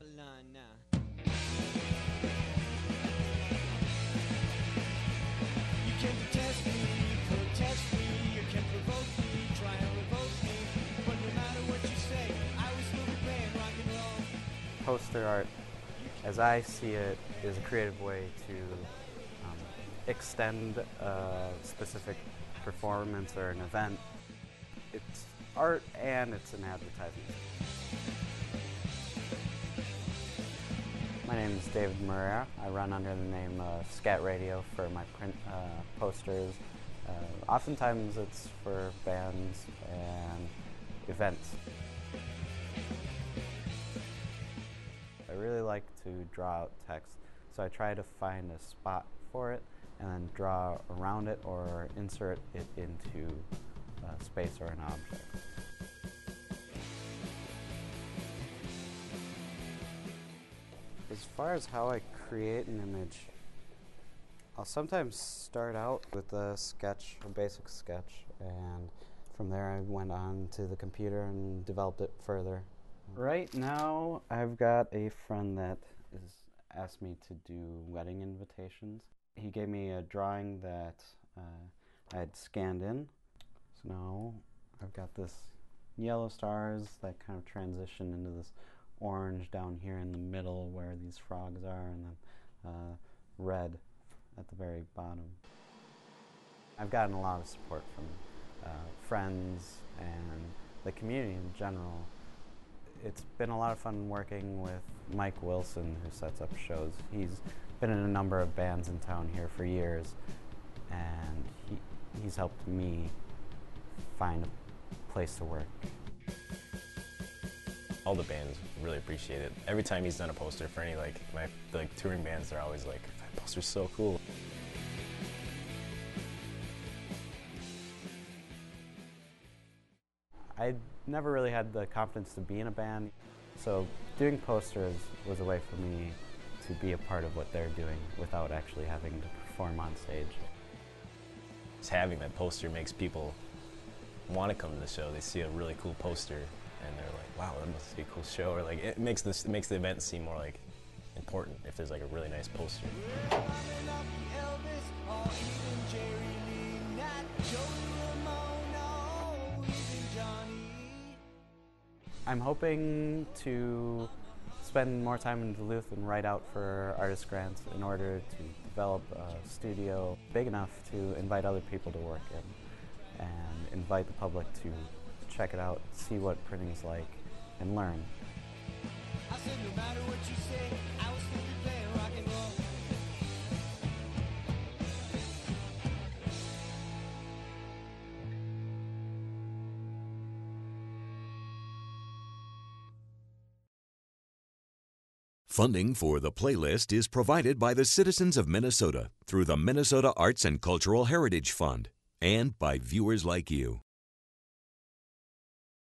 a line now. You can detest me, protest me, you can provoke me, try and revoke me, but no matter what you say, I will still be playing rock and roll. Poster art, as I see it, is a creative way to um, extend a specific performance or an event. It's art and it's an advertisement. Name is David Moreira. I run under the name uh, SkatRadioh for my print uh, posters. Uh, oftentimes it's for bands and events. I really like to draw out text, so I try to find a spot for it and then draw around it or insert it into a space or an object. As far as how I create an image, I'll sometimes start out with a sketch, a basic sketch, and from there I went on to the computer and developed it further. Right now, I've got a friend that has asked me to do wedding invitations. He gave me a drawing that uh, I had scanned in. So now I've got this yellow stars that kind of transition into this orange down here in the middle where these frogs are, and then uh, red at the very bottom. I've gotten a lot of support from uh, friends and the community in general. It's been a lot of fun working with Mike Wilson, who sets up shows. He's been in a number of bands in town here for years, and he, he's helped me find a place to work. All the bands really appreciate it. Every time he's done a poster for any like my like touring bands, they're always like, "That poster's so cool." I never really had the confidence to be in a band, so doing posters was a way for me to be a part of what they're doing without actually having to perform on stage. Just having that poster makes people want to come to the show. They see a really cool poster and they're "Wow, that must be a cool show." Or like it makes this it makes the event seem more like important if there's like a really nice poster. I'm hoping to spend more time in Duluth and write out for artist grants in order to develop a studio big enough to invite other people to work in and invite the public to check it out, see what printing's like, and learn. Said no say. Funding for the playlist is provided by the citizens of Minnesota through the Minnesota Arts and Cultural Heritage Fund and by viewers like you.